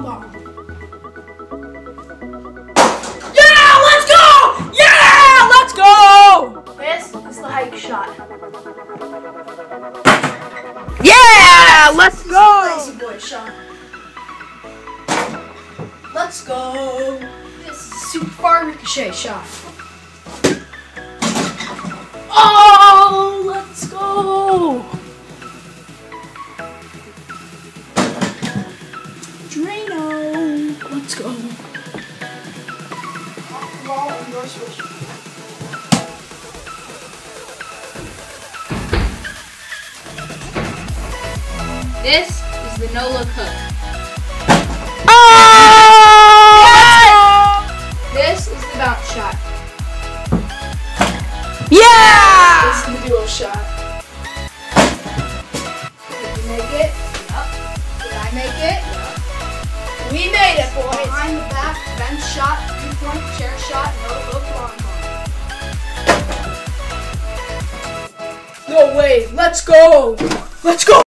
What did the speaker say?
Yeah, let's go! Yeah, let's go! This is the hike shot. Yeah, let's go! This is the boy shot. Let's go. This is super far ricochet shot. Ball and your switch. This is the no look hook. Oh! This is the bounce shot. Yeah! This is the duo shot. Did you make it? Yep. Did I make it? We made it, boys. Behind the back, bench shot, three point, No way. Let's go. Let's go.